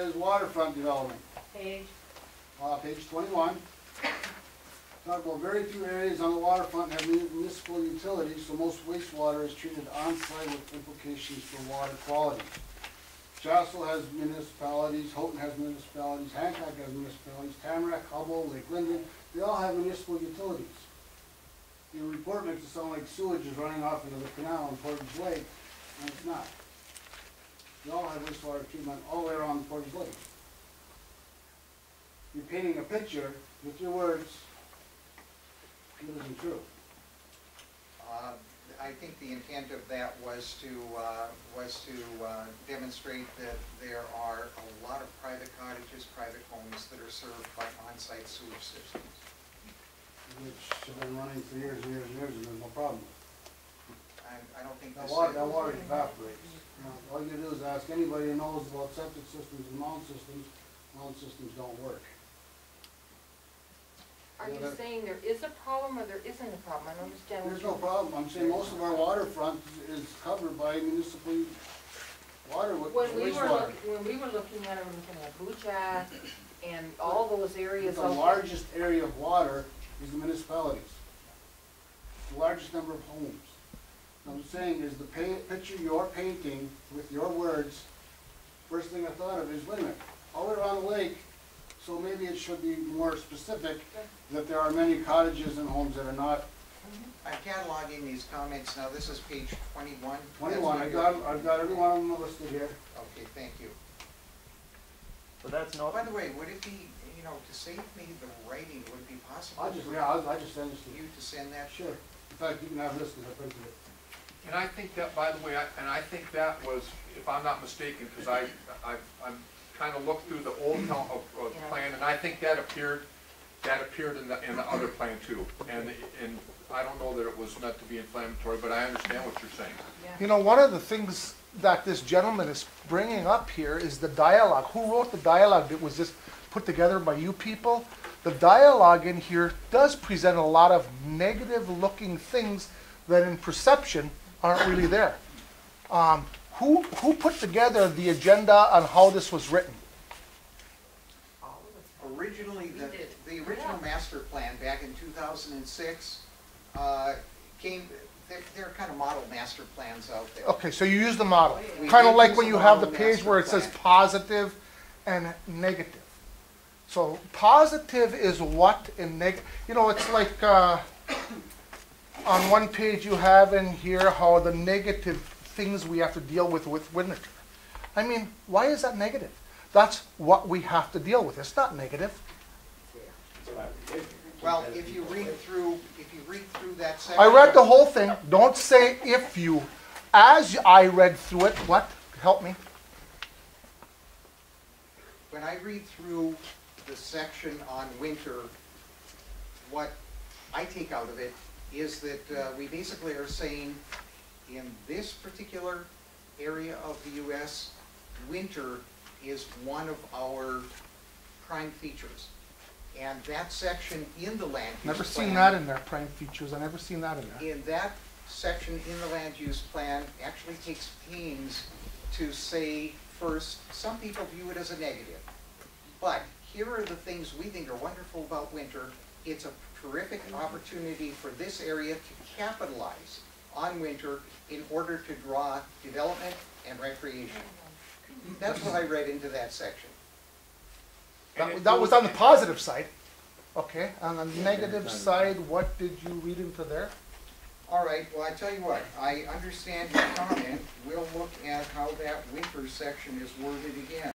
is waterfront development, Page, uh, page twenty-one. Talk about very few areas on the waterfront have municipal utilities, so most wastewater is treated on-site with implications for water quality. Chassell has municipalities, Houghton has municipalities, Hancock has municipalities, Tamarack, Hubbell, Lake Linden, they all have municipal utilities. Your report makes it sound like sewage is running off into the canal in Portage Lake, and it's not. They all have wastewater treatment all the way around the Portage Lake. You're painting a picture with your words, it isn't true. Uh, I think the intent of that was to, uh, was to uh, demonstrate that there are a lot of private cottages, private homes that are served by on-site sewage systems. which have been running for years and years and years, and there's no problem. I, I don't think That water, that water evaporates. You know, All you do is ask anybody who knows about septic systems and mound systems, mound systems don't work. are you saying there is a problem or there isn't a problem? I don't understand what There's you're. no problem, I'm saying most of our waterfront is covered by municipal water, wa- When we were wastewater. looking, when we were looking at it, we were looking at Buchat and all those areas. The out there. largest area of water is the municipalities. The largest number of homes. What I'm saying is the pa- picture you're painting with your words, first thing I thought of is, wait a minute, all the way around the lake, so maybe it should be more specific that there are many cottages and homes that are not mm-hmm. I'm cataloging these comments, now this is page twenty-one. Twenty-one, I you're- got, I've got every one of them listed here. Okay, thank you. So that's not, By the way, would it be, you know, to save me the writing, would it be possible I'll just, yeah, I'll, I just send this to you. you to send that? Sure. In fact, you can have this, because I printed it. And I think that, by the way, I- and I think that was, if I'm not mistaken, because I, I, I'm kind of looked through the old town, uh, uh, Yeah. plan, and I think that appeared, that appeared in the, in the other plan too. And, and I don't know that it was meant to be inflammatory, but I understand what you're saying. Yeah. You know, one of the things that this gentleman is bringing up here is the dialogue. Who wrote the dialogue? That Was this put together by you people? The dialogue in here does present a lot of negative-looking things that in perception aren't really there. Um, who, who put together the agenda on how this was written? All of us. Originally, the, the original Yeah. master plan back in two thousand and six, uh, came, there, there are kind of model master plans out there. Okay, so you use the model, We kind of did like use when the you have the model page master where it says plan. positive and negative. So positive is what and neg, you know, it's like, uh, on one page you have in here how the negative things we have to deal with with winter. I mean, why is that negative? That's what we have to deal with, it's not negative. Well, if you read through, if you read through that section. I read the whole thing, don't say if you, as I read through it, what, help me? When I read through the section on winter, what I take out of it is that uh, we basically are saying, in this particular area of the US, winter is one of our prime features. And that section in the land use Never seen that in there, prime features, I never seen that in there. in that section in the land use plan actually takes pains to say first, some people view it as a negative. But here are the things we think are wonderful about winter. It's a terrific opportunity for this area to capitalize on winter in order to draw development and recreation. That's what I read into that section. That, that was on the positive side. Okay, on the negative side, what did you read into there? All right, well, I tell you what, I understand your comment. We'll look at how that winter section is worded again.